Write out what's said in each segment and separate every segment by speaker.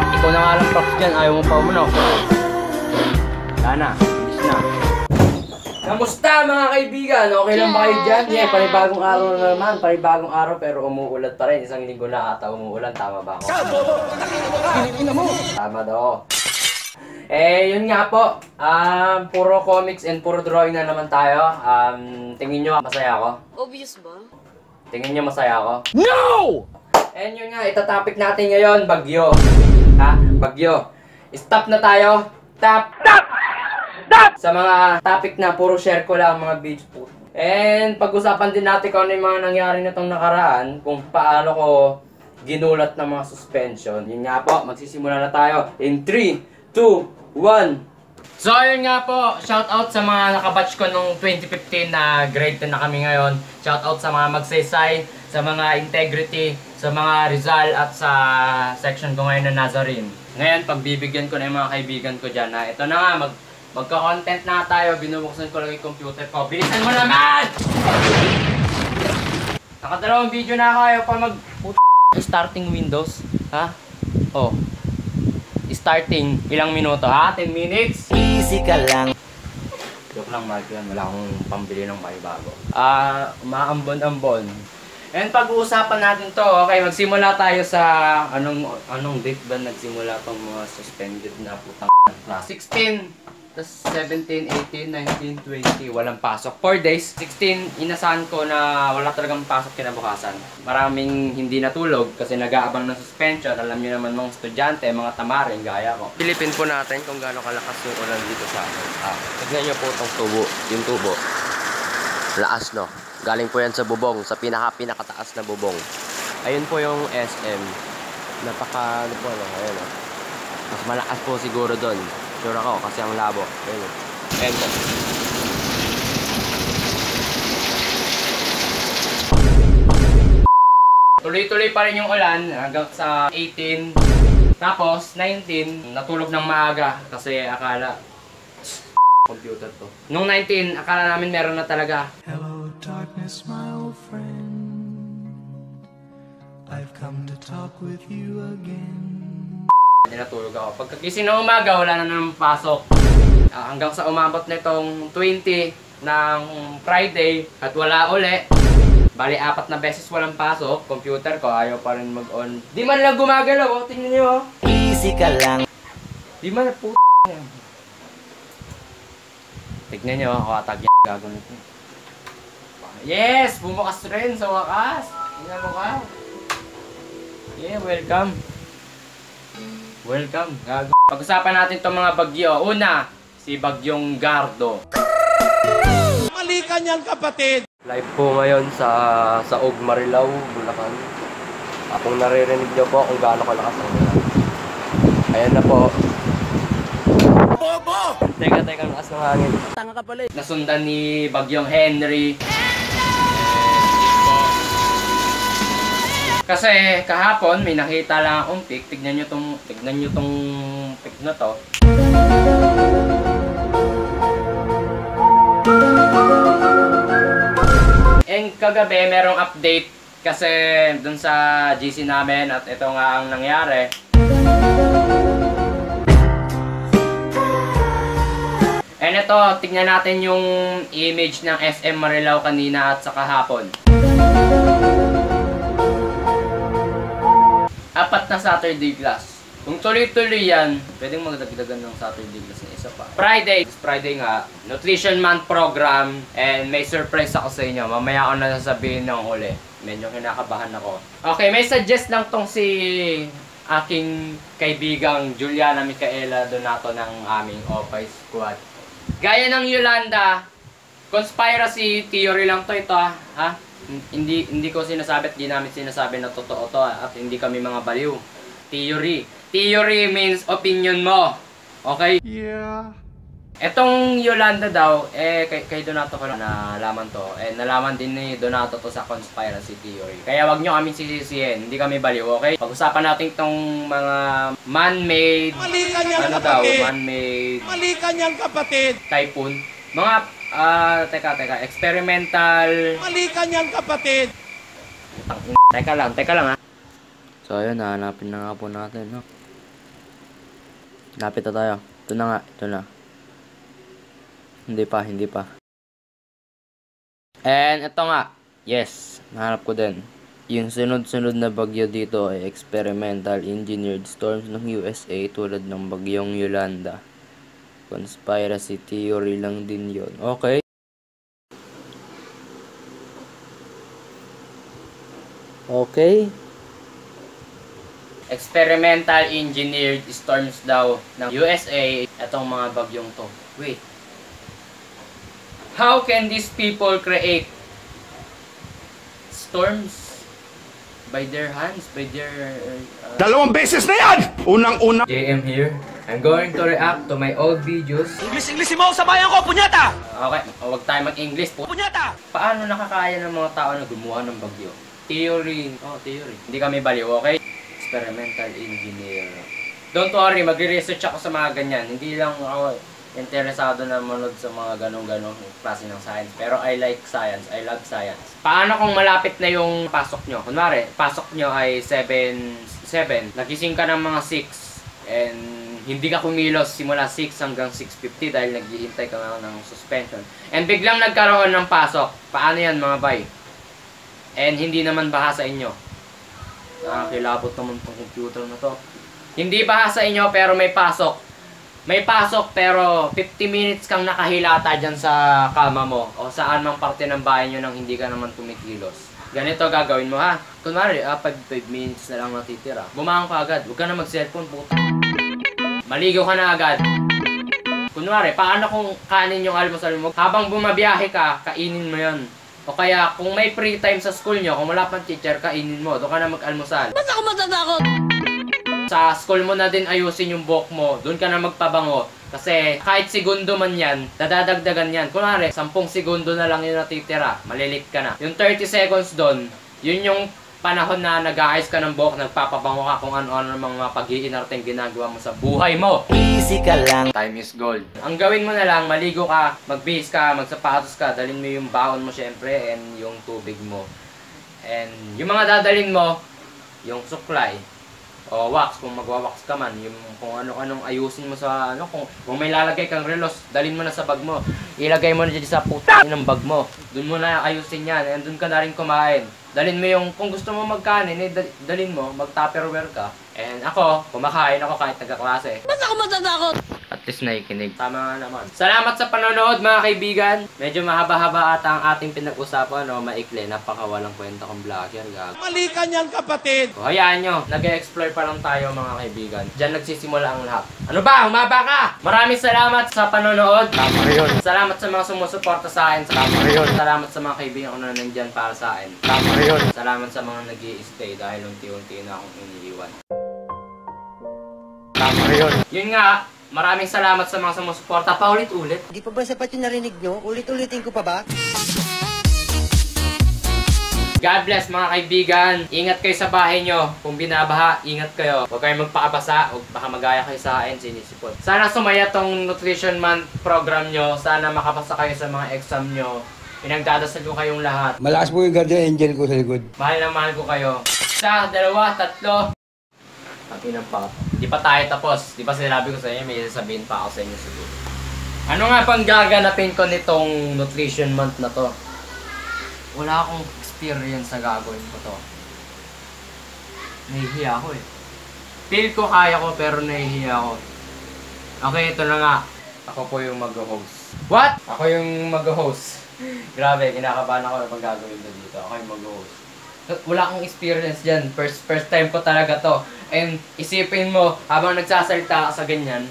Speaker 1: ikaw na nga lang props dyan. Ayaw mo pa umano. Wala na. Bis na. Kamusta mga kaibigan? Okay lang ba kayo dyan? Yeah, panibagong araw na naman. Panibagong araw pero umuulan pa rin. Isang linggo na ata umuulan. Tama ba ako? Tama daw. Eh, yun nga po. Um, puro comics and puro drawing na naman tayo. Um, tingin nyo masaya ako?
Speaker 2: Obvious ba?
Speaker 1: Tingin nyo masaya ako? No! And yun nga, itatopic natin ngayon, bagyo. Bagyo. Stop na tayo. Stop! Stop! Stop! Sa mga topic na puro share ko lang mga beach po. And pag-usapan din natin kung ano yung mga nangyari na itong nakaraan, kung paano ko ginulat ng mga suspension. Yun nga po, magsisimula na tayo. In 3, 2, 1. So ayun nga po, shout out sa mga nakabatch ko nung 2015 na grade 10 na kami ngayon. Shout out sa mga magsaysay, sa mga integrity, sa mga Rizal at sa section ko ngayon na Nazarene. Ngayon, pagbibigyan ko na yung mga kaibigan ko dyan na ito na nga, mag magka-content na tayo, binubuksan ko lang yung computer ko. Bilisan mo naman! Nakadalawang video na ako, ayaw pa mag... Starting Windows, ha? Oh, starting ilang minuto ha? 10 minutes?
Speaker 3: Easy ka lang.
Speaker 1: Joke lang Mark wala akong pambili ng may bago. Ah, maambon-ambon. And pag-uusapan natin to, okay, magsimula tayo sa anong anong date ba nagsimula tong mga suspended na putang na 16, tas 17, 18, 19, 20, walang pasok. 4 days, 16, inasahan ko na wala talagang pasok kinabukasan. Maraming hindi natulog kasi nag-aabang ng suspension. Alam niyo naman mga estudyante, mga tamarin, gaya ko.
Speaker 3: Pilipin po natin kung gaano kalakas yung ulan dito sa atin. Ah, tignan niyo po itong tubo, yung tubo. Laas no. Galing po yan sa bubong, sa pinaka pinakataas na bubong. Ayun po yung SM. Napaka ano po ano, ayun oh. Mas malakas po siguro doon. Sure ako kasi ang labo. Ayun. oh. Ayun po.
Speaker 1: Tuloy-tuloy pa rin yung ulan hanggang sa 18. Tapos, 19, natulog ng maaga kasi akala computer to. Nung 19, akala namin meron na talaga.
Speaker 4: Hello, darkness, my old friend. I've come to talk with you again.
Speaker 1: Hindi natulog ako. Pagkagising ng umaga, wala na naman pasok. Ah, hanggang sa umabot na itong 20 ng Friday at wala uli. Bali, apat na beses walang pasok. Computer ko, ayaw pa rin mag-on. Di man lang gumagalaw, oh. Tingnan nyo, oh.
Speaker 3: Easy ka lang.
Speaker 1: Di man, p***. yan. Tignan nyo, ako atag yung gago nito. Yes! Bumukas rin sa wakas! Tingnan mo ka. Yeah, welcome. Welcome, gago. Pag-usapan natin itong mga bagyo. Una, si Bagyong Gardo.
Speaker 4: Mali ka niyang kapatid!
Speaker 3: Live po ngayon sa sa Og Marilao, Bulacan. Kung naririnig niyo po kung gaano kalakas ang ulan. Ayan na po.
Speaker 4: Bobo!
Speaker 3: Teka, teka, ang lakas ng hangin.
Speaker 1: Nasundan ni Bagyong Henry. Kasi kahapon may nakita lang akong pic. Tignan nyo tong, tignan nyo tong pic na to. And kagabi merong update kasi dun sa GC namin at ito nga ang nangyari. And ito, tignan natin yung image ng SM Marilao kanina at sa kahapon. Saturday class. Kung tuloy-tuloy yan, pwedeng magdagdagan ng Saturday class na isa pa. Friday, Friday nga, Nutrition Month Program, and may surprise ako sa inyo. Mamaya ako na sasabihin ng uli. Medyo kinakabahan ako. Okay, may suggest lang tong si aking kaibigang Juliana Micaela Donato ng aming Opay Squad. Gaya ng Yolanda, conspiracy theory lang to ito ah. ha. Hindi hindi ko sinasabi at hindi namin sinasabi na totoo to ah, at hindi kami mga baliw. Theory. Theory means opinion mo. Okay?
Speaker 4: Yeah.
Speaker 1: Etong Yolanda daw, eh, kay, kay Donato ko nalaman to. Eh, nalaman din ni Donato to sa conspiracy theory. Kaya wag nyo kami sisisihin, hindi kami baliw, okay? Pag-usapan natin tong mga man-made, ano daw,
Speaker 4: kapatid!
Speaker 1: man-made
Speaker 4: Mali ka niyang kapatid!
Speaker 1: typhoon. Mga, ah, teka, teka, experimental,
Speaker 4: Mali ka niyang kapatid!
Speaker 1: teka lang, teka lang ha. So, ayun, hahanapin na nga po natin, no? Lapit na tayo. Ito na nga, ito na. Hindi pa, hindi pa. And ito nga. Yes, nahanap ko din. Yung sunod-sunod na bagyo dito ay experimental engineered storms ng USA tulad ng bagyong Yolanda. Conspiracy theory lang din yon. Okay. Okay. Experimental engineered storms daw ng USA itong mga bagyong to. Wait. How can these people create storms by their hands, by their uh,
Speaker 4: Dalawang beses na yan! Unang-una.
Speaker 1: JM here. I'm going to react to my old videos.
Speaker 4: English-English mo sa bayan ko, punyata!
Speaker 1: Okay, huwag tayo mag-English po.
Speaker 4: Punyata!
Speaker 1: Paano nakakaya ng mga tao na gumawa ng bagyo? Theory. Oh, theory. Hindi kami baliw, okay? Experimental engineer. Don't worry, magre-research ako sa mga ganyan. Hindi lang ako interesado na manood sa mga ganong-ganong klase ng science. Pero I like science. I love science. Paano kung malapit na yung pasok nyo? Kunwari, pasok nyo ay 7, 7. Nagising ka ng mga 6. And hindi ka kumilos simula 6 hanggang 6.50 dahil naghihintay ka nga ng suspension. And biglang nagkaroon ng pasok. Paano yan mga bay? And hindi naman baha sa inyo. Nakakilabot naman tong computer na to. Hindi baha sa inyo pero may pasok. May pasok pero 50 minutes kang nakahilata dyan sa kama mo o saan mang parte ng bahay nyo nang hindi ka naman kumikilos. Ganito gagawin mo ha. Kunwari, ah, 5, 5 minutes na lang natitira. Bumangon ka agad. Huwag ka na mag-cellphone, puta. Maligo ka na agad. Kunwari, paano kung kanin yung almusal mo? Habang bumabiyahe ka, kainin mo yon. O kaya, kung may free time sa school nyo, kung wala pang teacher, kainin mo. Doon ka na mag-almusal. Ba't ako matatakot? Sa school mo na din ayusin yung buhok mo. Doon ka na magpabango. Kasi kahit segundo man yan, dadadagdagan yan. Kunwari, 10 segundo na lang yung natitira. Malilit ka na. Yung 30 seconds doon, yun yung panahon na nag-aayos ka ng buhok, nagpapabango ka kung ano-ano ng mga pag-iinarteng ginagawa mo sa buhay mo.
Speaker 2: Easy ka lang.
Speaker 1: Time is gold. Ang gawin mo na lang, maligo ka, magbihis ka, magsapatos ka, dalhin mo yung baon mo syempre and yung tubig mo. And yung mga dadalhin mo, yung suklay, o wax, kung magwa-wax ka man, yung kung ano-anong ayusin mo sa ano, kung, kung may lalagay kang relos, dalhin mo na sa bag mo. Ilagay mo na dyan sa puta ng bag mo. Doon mo na ayusin yan, and doon ka na rin kumain. Dalhin mo yung, kung gusto mo magkanin, eh, dal- dalhin mo, mag-tupperware ka. And ako, kumakain ako kahit nagkaklase.
Speaker 2: Ba't ako matatakot?
Speaker 1: At least nakikinig. Tama nga naman. Salamat sa panonood mga kaibigan. Medyo mahaba-haba ata ang ating pinag-usapan. No? Maikli. Napakawalang kwenta kong vlogger. Gag.
Speaker 4: Mali ka niyan, kapatid!
Speaker 1: O, hayaan nyo. Nag-explore pa lang tayo mga kaibigan. Diyan nagsisimula ang lahat. Ano ba? Humaba ka! Maraming salamat sa panonood. Tama yun. Salamat sa mga sumusuporta sa akin. Tama yun. Salamat sa mga kaibigan ko na nandyan para sa akin. Tama yun. Salamat sa mga nag stay dahil unti-unti na akong iniiwan. Tama yun. Yun nga, maraming salamat sa mga sumusuporta. Paulit-ulit.
Speaker 2: Di pa ba sapat yung narinig nyo? Ulit-ulitin ko pa ba?
Speaker 1: God bless mga kaibigan. Ingat kayo sa bahay nyo. Kung binabaha, ingat kayo. Huwag kayong magpakabasa. Huwag baka magaya kayo sa akin, sinisipot. Sana sumaya tong Nutrition Month program nyo. Sana makapasa kayo sa mga exam nyo. Pinagdadasal ko kayong lahat.
Speaker 5: Malakas po yung guardian angel ko sa likod.
Speaker 1: Mahal na mahal ko kayo. Isa, dalawa, tatlo. Ang inang pa. Di pa tayo tapos. Di pa sinabi ko sa inyo, may sasabihin pa ako sa inyo siguro. Ano nga pang gaganapin ko nitong Nutrition Month na to? Wala akong experience sa gagawin ko to. Nahihiya ako eh. Feel ko kaya ko pero nahihiya ako. Okay, ito na nga. Ako po yung mag-host. What? Ako yung mag-host. Grabe, kinakabahan ako pag gagawin ko dito. Ako yung mag-host. Wala akong experience dyan. First, first time ko talaga to. And isipin mo, habang nagsasalita ka sa ganyan,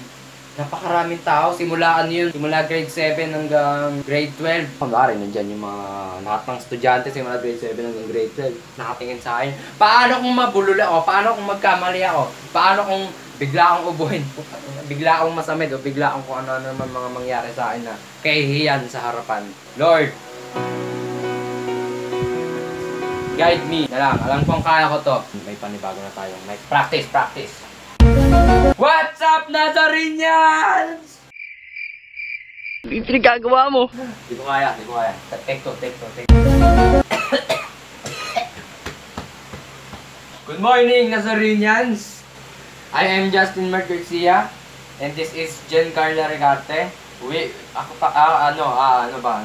Speaker 1: napakaraming tao. Simula ano yun, simula grade 7 hanggang grade 12. Kunwari, nandyan yung mga lahat ng estudyante simula grade 7 hanggang grade 12. Nakatingin sa akin. Paano kung mabulula ako? Paano kung magkamali ako? Paano kung bigla akong ubuhin? Bigla akong masamid o bigla akong kung ano naman mga mangyari sa akin na kahihiyan sa harapan. Lord, guide me na lang. Alam kong kaya ko to. May panibago na tayong mic. Practice, practice. What's up, Nazarenians?
Speaker 2: Pinagagawa mo.
Speaker 1: Di ko kaya, di ko kaya. Take to, take to, take to. Good morning, Nazarenians! I am Justin Mark Garcia. And this is Jen Carla Regarte. We, ako pa, ah, ano, ah, ano ba?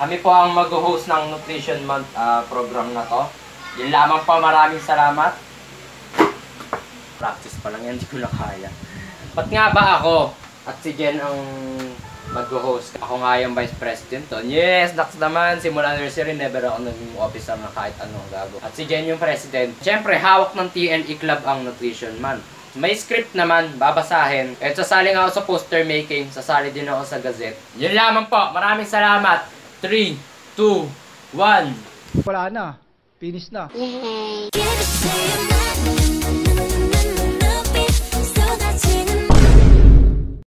Speaker 1: Kami po ang mag-host ng Nutrition Month ah, program na to. Yun lamang po, maraming salamat. Practice pa lang yan, hindi ko na kaya. Ba't nga ba ako at si Jen ang mag-host? Ako nga yung vice president to. Yes, next naman, simula nursery, never ako naging officer na kahit anong gago. At si Jen yung president. Siyempre, hawak ng TNE Club ang Nutrition Month. May script naman, babasahin. At sasali nga ako sa poster making, sasali din ako sa gazette. Yun lamang po, maraming salamat. 3, 2, 1.
Speaker 6: Wala na. Finish na.
Speaker 7: You